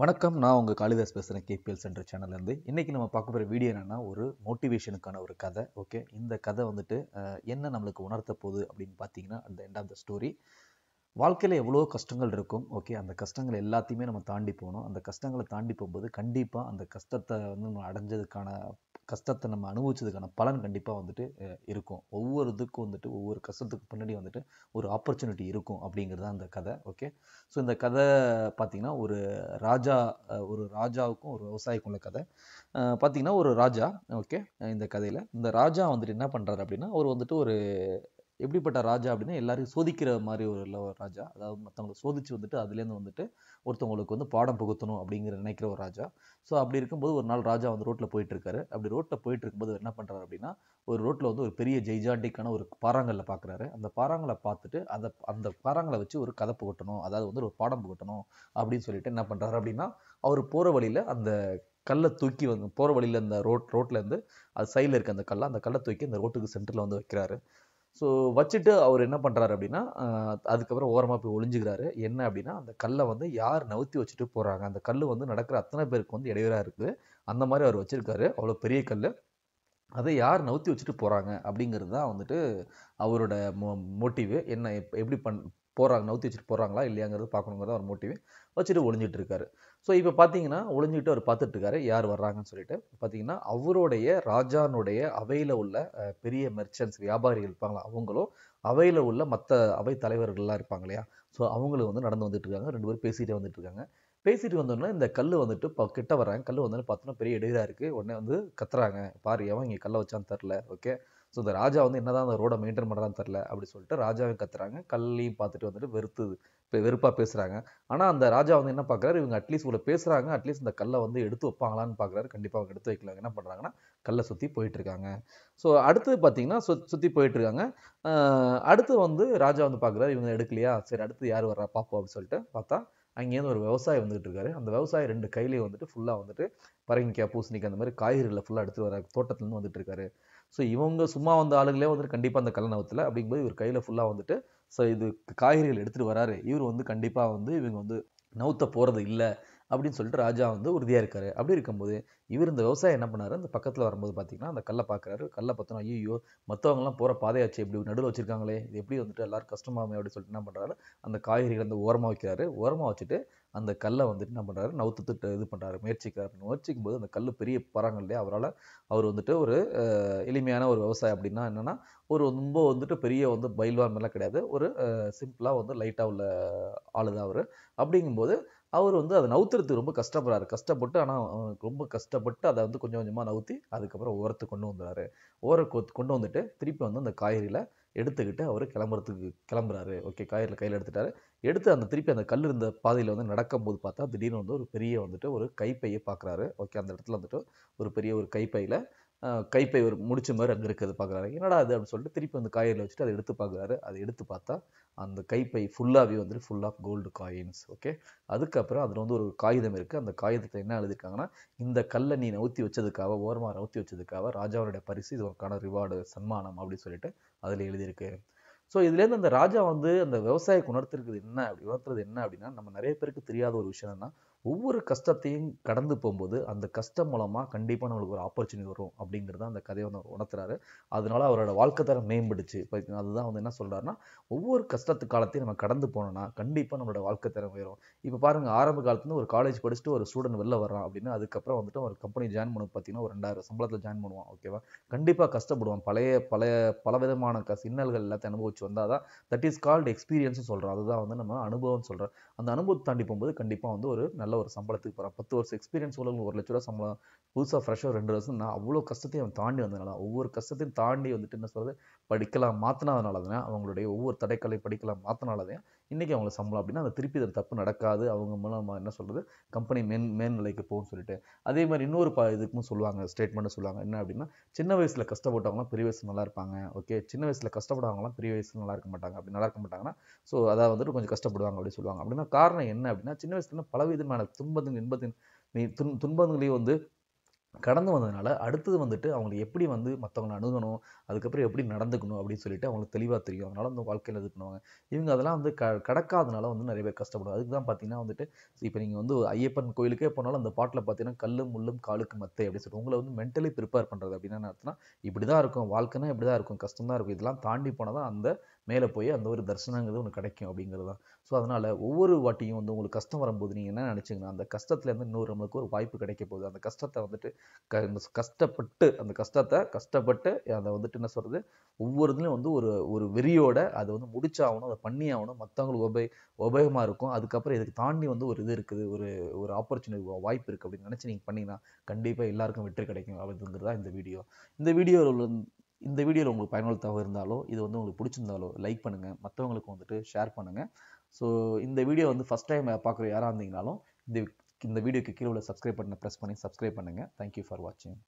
வணக்கம். நான் உங்கள் காளிதாஸ் பேசுகிறேன் கேபிஎல் சென்டர் சேனல்லேருந்து. இன்றைக்கி நம்ம பார்க்க போகிற வீடியோ என்னென்னா ஒரு மோட்டிவேஷனுக்கான ஒரு கதை ஓகே? இந்த கதை வந்துட்டு என்ன நம்மளுக்கு உணர்த்த போகுது அப்படின்னு பார்த்தீங்கன்னா அந்த எண்ட் ஆஃப் த ஸ்டோரி வாழ்க்கையில் எவ்வளோ கஷ்டங்கள் இருக்கும் ஓகே? அந்த கஷ்டங்கள் எல்லாத்தையுமே நம்ம தாண்டி போகணும். அந்த கஷ்டங்களை தாண்டி போகும்போது கண்டிப்பாக அந்த கஷ்டத்தை வந்து நம்ம அடைஞ்சதுக்கான கஷ்டத்தை நம்ம அனுபவிச்சதுக்கான பலன் கண்டிப்பாக வந்துட்டு இருக்கும். ஒவ்வொரு இதுக்கும் வந்துட்டு ஒவ்வொரு கஷ்டத்துக்கு பின்னாடி வந்துட்டு ஒரு ஆப்பர்ச்சுனிட்டி இருக்கும் அப்படிங்கிறது தான் அந்த கதை. ஓகே ஸோ இந்த கதை பார்த்தீங்கன்னா ஒரு ராஜா ஒரு ராஜாவுக்கும் ஒரு விவசாயிக்கும் உள்ள கதை. பார்த்திங்கன்னா பார்த்தீங்கன்னா ஒரு ராஜா ஓகே இந்த கதையில். இந்த ராஜா வந்துட்டு என்ன பண்ணுறாரு அப்படின்னா அவர் வந்துட்டு ஒரு எப்படிப்பட்ட ராஜா அப்படின்னா எல்லாரையும் சோதிக்கிற மாதிரி ஒரு ஒரு ராஜா. அதாவது மற்றவங்களை சோதிச்சு வந்துட்டு அதுலேருந்து வந்துட்டு ஒருத்தவங்களுக்கு வந்து பாடம் புகுத்தணும் அப்படிங்கிற நினைக்கிற ஒரு ராஜா. ஸோ அப்படி இருக்கும்போது ஒரு நாள் ராஜா வந்து ரோட்டில் போயிட்டுருக்காரு. அப்படி ரோட்டில் போயிட்டு இருக்கும்போது என்ன பண்ணுறாரு அப்படின்னா ஒரு ரோட்டில் வந்து ஒரு பெரிய ஜெய்ஜாண்டிக்கான ஒரு பாறாங்கல்ல பார்க்குறாரு அந்த பாறாங்களை பார்த்துட்டு அந்த அந்த பாறாங்களை வச்சு ஒரு கதை புகட்டணும் அதாவது வந்து ஒரு பாடம் புகட்டணும் அப்படின்னு சொல்லிட்டு என்ன பண்ணுறாரு அப்படின்னா அவர் போகிற வழியில் அந்த கல்லை தூக்கி வந்து போகிற வழியில் அந்த ரோட் ரோட்லேருந்து அது சைடில் இருக்க அந்த கல்லை அந்த கல்லை தூக்கி அந்த ரோட்டுக்கு சென்டரில் வந்து வைக்கிறாரு. ஸோ வச்சுட்டு அவர் என்ன பண்ணுறாரு அப்படின்னா அதுக்கப்புறம் ஓரமாக போய் ஒளிஞ்சுக்கிறாரு. என்ன அப்படின்னா அந்த கல்லை வந்து யார் நவுத்தி வச்சுட்டு போகிறாங்க அந்த கல் வந்து நடக்கிற அத்தனை பேருக்கு வந்து இடையூறாக இருக்குது. அந்த மாதிரி அவர் வச்சுருக்காரு. அவ்வளோ பெரிய கல் அதை யார் நவுத்தி வச்சுட்டு போகிறாங்க அப்படிங்கிறது தான் வந்துட்டு அவரோட மோ மோட்டிவ். என்ன எப் எப்படி பண் போகிறாங்க நவுத்தி வச்சுட்டு போகிறாங்களா இல்லையாங்கிறது பார்க்கணுங்கிறது அவர் மோட்டிவ் வச்சுட்டு ஒளிஞ்சிட்டு இருக்காரு ஸோ இப்போ பார்த்தீங்கன்னா ஒளிஞ்சிட்டு அவர் பார்த்துட்டு இருக்காரு யார் வர்றாங்கன்னு சொல்லிட்டு. பார்த்தீங்கன்னா அவருடைய ராஜானுடைய அவையில் உள்ள பெரிய மெர்ச்சன்ட்ஸ் வியாபாரிகள் இருப்பாங்களா? அவங்களும் அவையில் உள்ள மற்ற அவை தலைவர்கள்லாம் இருப்பாங்க இல்லையா? ஸோ அவங்களும் வந்து நடந்து வந்துட்டு இருக்காங்க ரெண்டு பேரும் பேசிகிட்டே வந்துட்டு இருக்காங்க பேசிட்டு வந்தோடனே இந்த கல் வந்துட்டு இப்போ கிட்ட வர்றாங்க. கல் வந்தோடனே பார்த்தோன்னா பெரிய இடையூறாக இருக்குது உடனே வந்து கத்துறாங்க. பாரு எவன் இங்கே கல்லை வச்சான்னு தெரில ஓகே. ஸோ இந்த ராஜா வந்து என்னதான் அந்த ரோடை மெயின்டைன் பண்ணுறான்னு தெரில அப்படி சொல்லிட்டு ராஜாவையும் கத்துறாங்க. கல்லையும் பார்த்துட்டு வந்துட்டு வெறுத்து இப்போ வெறுப்பாக பேசுகிறாங்க ஆனால் அந்த ராஜா வந்து என்ன பார்க்குறாரு? இவங்க அட்லீஸ்ட் இவ்வளோ பேசுகிறாங்க அட்லீஸ்ட் இந்த கல்லை வந்து எடுத்து வைப்பாங்களான்னு பார்க்குறாரு. கண்டிப்பாக அவங்க எடுத்து வைக்கலாம் என்ன பண்ணுறாங்கன்னா கல்லை சுற்றி போயிட்டுருக்காங்க. ஸோ அடுத்தது பார்த்தீங்கன்னா சு சுற்றி போயிட்டுருக்காங்க. அடுத்து வந்து ராஜா வந்து பார்க்குறாரு. இவங்க எடுக்கலையா? சரி அடுத்து யார் வர்றா? பார்ப்போம் அப்படின்னு சொல்லிட்டு பார்த்தா அங்கேருந்து ஒரு விவசாயி வந்துட்டு இருக்காரு. அந்த விவசாயி ரெண்டு கையிலையும் வந்துட்டு ஃபுல்லாக வந்துட்டு பரங்கிக்காய் பூசணிக்காய் அந்த மாதிரி காய்கறிகளை ஃபுல்லாக எடுத்து வர தோட்டத்துலேருந்து வந்துட்டு இருக்காரு. ஸோ இவங்க சும்மா வந்த ஆளுங்களே வந்துட்டு கண்டிப்பாக அந்த கல்ல அப்படிங்கும்போது இவர் கையில் ஃபுல்லாக வந்துட்டு ஸோ இது காய்கறிகள் எடுத்துகிட்டு வராரு. இவர் வந்து கண்டிப்பாக வந்து இவங்க வந்து நவுத்த போகிறது இல்லை. அப்படின்னு சொல்லிட்டு ராஜா வந்து உறுதியாக இருக்காரு. அப்படி இருக்கும்போது இவர் இந்த விவசாயம் என்ன பண்ணாரு? அந்த பக்கத்தில் வரும்போது பார்த்தீங்கன்னா அந்த கல்லை பார்க்குறாரு கல்லை பார்த்தோன்னா ஐயோ மற்றவங்கலாம் போகிற பாதையாச்சு இப்படி நடுவில் வச்சிருக்காங்களே இது எப்படி வந்துட்டு எல்லாரும் கஷ்டமாகுமே அப்படின்னு சொல்லிட்டு என்ன பண்ணுறாரு அந்த காய்கறிகள் வந்து ஓரமாக வைக்கிறாரு. ஓரமாக வச்சுட்டு அந்த கல்லை வந்துட்டு என்ன பண்ணுறாரு நவுத்துட்டு இது பண்ணுறாரு முயற்சிக்கிறார். முயற்சிக்கும் போது அந்த கல் பெரிய பராங்க இல்லையா? அவரால் அவர் வந்துட்டு ஒரு எளிமையான ஒரு விவசாயம் அப்படின்னா என்னென்னா ஒரு ரொம்ப வந்துட்டு பெரிய வந்து பயில்வான் மாதிரிலாம் கிடையாது. ஒரு சிம்பிளாக வந்து லைட்டாக உள்ள ஆளு தான் அவர். அப்படிங்கும்போது அவர் வந்து அதை நவுத்துறதுக்கு ரொம்ப கஷ்டப்படுறாரு. கஷ்டப்பட்டு ஆனால் ரொம்ப கஷ்டப்பட்டு அதை வந்து கொஞ்சம் கொஞ்சமாக நவுத்தி அதுக்கப்புறம் ஓரத்து கொண்டு வந்துடுறாரு ஓர கொண்டு வந்துட்டு திருப்பி வந்து அந்த காய்கறியில் எடுத்துக்கிட்டு அவர் கிளம்புறதுக்கு கிளம்புறாரு. ஓகே காய்கறியில் கையில் எடுத்துட்டாரு. எடுத்து அந்த திருப்பி அந்த கல் இருந்த பாதையில் வந்து நடக்கும்போது பார்த்தா திடீர்னு வந்து ஒரு பெரிய வந்துட்டு ஒரு கைப்பையை பார்க்குறாரு. ஓகே அந்த இடத்துல வந்துட்டு ஒரு பெரிய ஒரு கைப்பையில் கைப்பை ஒரு முடிச்ச மாதிரி அங்கே இருக்கிறது பார்க்குறாரு என்னடா அது அப்படின்னு சொல்லிட்டு திருப்பி அந்த காய்கறியில் வச்சுட்டு அதை எடுத்து பார்க்குறாரு அதை எடுத்து பார்த்தா அந்த கைப்பை ஃபுல்லாகவே வந்துட்டு full of gold coins okay அதுக்கப்புறம் அதில் வந்து ஒரு காகிதம் இருக்குது அந்த காகிதத்தில் என்ன எழுதியிருக்காங்கன்னா இந்த கல்லை நீ நவுத்தி வச்சதுக்காக ஓரமாக நவுத்தி வச்சதுக்காக ராஜாவுடைய பரிசு இது உனக்கான ரிவார்டு சன்மானம் அப்படின்னு சொல்லிட்டு அதில் எழுதியிருக்கு. ஸோ இதுலேருந்து அந்த ராஜா வந்து அந்த விவசாயிக்கு உணர்த்திருக்குது என்ன அப்படி உணர்த்துறது என்ன அப்படின்னா நம்ம நிறைய பேருக்கு தெரியாத ஒரு விஷயம் என்னன்னா ஒவ்வொரு கஷ்டத்தையும் கடந்து போகும்போது அந்த கஷ்டம் மூலமாக கண்டிப்பாக நம்மளுக்கு ஒரு ஆப்பர்ச்சுனிட்டி வரும் அப்படிங்கிறத அந்த கதையை வந்து அவர் உணர்த்துறாரு. அதனால அவரோட வாழ்க்கை தரம் மேம்படுச்சு இப்போ அதுதான் வந்து என்ன சொல்கிறாருன்னா ஒவ்வொரு கஷ்டத்து காலத்தையும் நம்ம கடந்து போனோம்னா கண்டிப்பாக நம்மளோட வாழ்க்கை தரம் உயரும். இப்போ பாருங்கள் ஆரம்ப காலத்துலேருந்து ஒரு காலேஜ் படிச்சுட்டு ஒரு ஸ்டூடெண்ட் வெளில வரான் அப்படின்னா அதுக்கப்புறம் வந்துட்டு ஒரு கம்பெனி ஜாயின் பண்ண பார்த்தீங்கன்னா ஒரு ரெண்டாயிரம் சம்பளத்தில் ஜாயின் பண்ணுவான் ஓகேவா கண்டிப்பாக கஷ்டப்படுவான். பழைய பழைய பல விதமான க சின்னல்கள் எல்லாத்தையும் அனுபவிச்சு வந்தால் தான் தட் இஸ் கால்டு எக்ஸ்பீரியன்ஸ் சொல்கிறோம் அதுதான் வந்து நம்ம அனுபவம் சொல்கிறோம் அந்த அனுபவத்தை தாண்டி போகும்போது கண்டிப்பாக வந்து ஒரு நல்ல ஒரு சம்பளத்துக்கு போகிறான் பத்து வருஷம் எக்ஸ்பீரியன்ஸ் உள்ளவங்க ஒரு லட்ச ரூபா சம்பளம் புதுசாக ஃப்ரெஷ்ஷாக ரெண்டு வருஷம் நான் அவ்வளோ கஷ்டத்தையும் அவன் தாண்டி வந்ததுனால ஒவ்வொரு கஷ்டத்தையும் தாண்டி வந்துட்டு என்ன சொல்றது? படிக்கலாம் மாற்றினதுனால தான் அவங்களுடைய ஒவ்வொரு தடைக்கலை படிக்கலாம் மாற்றினால தான் இன்றைக்கி அவங்களுக்கு சம்பளம் அப்படின்னா அந்த திருப்பி அது தப்பு நடக்காது. அவங்க மூலமாக என்ன சொல்கிறது கம்பெனி மேன் மேல்நிலைக்கு போகும்னு சொல்லிட்டு. அதே மாதிரி இன்னொரு ப இதுக்கும் சொல்லுவாங்க ஸ்டேட்மெண்ட்டு சொல்லுவாங்க. என்ன அப்படின்னா சின்ன வயசில் கஷ்டப்பட்டவங்களாம் பெரிய வயசு நல்லா இருப்பாங்க. ஓகே சின்ன வயசில் கஷ்டப்பட்டவங்களாம் பெரிய வயசு நல்லா இருக்க மாட்டாங்க. அப்படி நல்லா இருக்க மாட்டாங்கன்னா ஸோ அதை வந்துட்டு கொஞ்சம் கஷ்டப்படுவாங்க அப்படின்னு சொல்லுவாங்க. அப்படின்னா காரணம் என்ன அப்படின்னா சின்ன வயசுல பலவிதமான துன்பத்தின் இன்பத்தின் நீ துன் துன்பங்களையும் வந்து கடந்து வந்ததுனால அடுத்தது வந்துட்டு அவங்க எப்படி வந்து மற்றவங்களை அணுகணும் அதுக்கப்புறம் எப்படி நடந்துக்கணும் அப்படின்னு சொல்லிட்டு அவங்களுக்கு தெளிவாக தெரியும். அதனால வந்து வாழ்க்கையில் இது பண்ணுவாங்க. இவங்க அதெல்லாம் வந்து க கடக்காதனால வந்து நிறைய பேர் கஷ்டப்படும் அதுக்கு தான் பார்த்தீங்கன்னா வந்துட்டு இப்போ நீங்கள் வந்து ஐயப்பன் கோயிலுக்கே போனாலும் அந்த பாட்டில் பார்த்தீங்கன்னா கல்லும் முள்ளும் காலுக்கு மத்தை அப்படின்னு சொல்லிட்டு உங்களை வந்து மென்டலி ப்ரிப்பேர் பண்ணுறது அப்படின்னா அர்த்தம்னா இப்படி தான் இருக்கும். வாழ்க்கைனா இப்படி தான் இருக்கும். கஷ்டம் தான் இருக்கும். இதெல்லாம் தாண்டி போனால் தான் அந்த மேலே போய் அந்த ஒரு தரிசனங்கிறது ஒன்று கிடைக்கும் அப்படிங்கிறது தான். ஸோ அதனால் ஒவ்வொரு வாட்டியும் வந்து உங்களுக்கு கஷ்டம் வரும்போது நீங்கள் என்ன நினச்சிங்கன்னா அந்த கஷ்டத்துலேருந்து இன்னொரு நம்மளுக்கு ஒரு வாய்ப்பு கிடைக்க போகுது. அந்த கஷ்டத்தை வந்துட்டு க கஷ்டப்பட்டு அந்த கஷ்டத்தை கஷ்டப்பட்டு அதை வந்துட்டு என்ன சொல்கிறது ஒவ்வொரு இதுலையும் வந்து ஒரு ஒரு வெறியோட அதை வந்து முடிச்சாகணும் அதை பண்ணி ஆகணும் மற்றவங்களுக்கு உபய உபயோகமாக இருக்கும். அதுக்கப்புறம் இதுக்கு தாண்டி வந்து ஒரு இது இருக்குது. ஒரு ஒரு ஆப்பர்ச்சுனிட்டி வாய்ப்பு இருக்குது அப்படின்னு நினச்சி நீங்கள் பண்ணிங்கன்னா கண்டிப்பாக எல்லாருக்கும் வெற்றி கிடைக்கும் அப்படிங்கிறது தான் இந்த வீடியோ இந்த வீடியோவில் இந்த வீடியோவில் உங்களுக்கு பயனுள்ளதாக இருந்தாலோ இது வந்து உங்களுக்கு பிடிச்சிருந்தாலோ லைக் பண்ணுங்கள் மற்றவங்களுக்கு வந்துட்டு ஷேர் பண்ணுங்கள் ஸோ இந்த வீடியோ வந்து ஃபஸ்ட் டைம் பார்க்குற யாராக இருந்தீங்கனாலும் இந்த இந்த வீடியோக்கு கீழே உள்ள சப்ஸ்கிரைப் பண்ண ப்ரெஸ் பண்ணி சப்ஸ்கிரைப் பண்ணுங்கள் தேங்க்யூ ஃபார் வாட்சிங்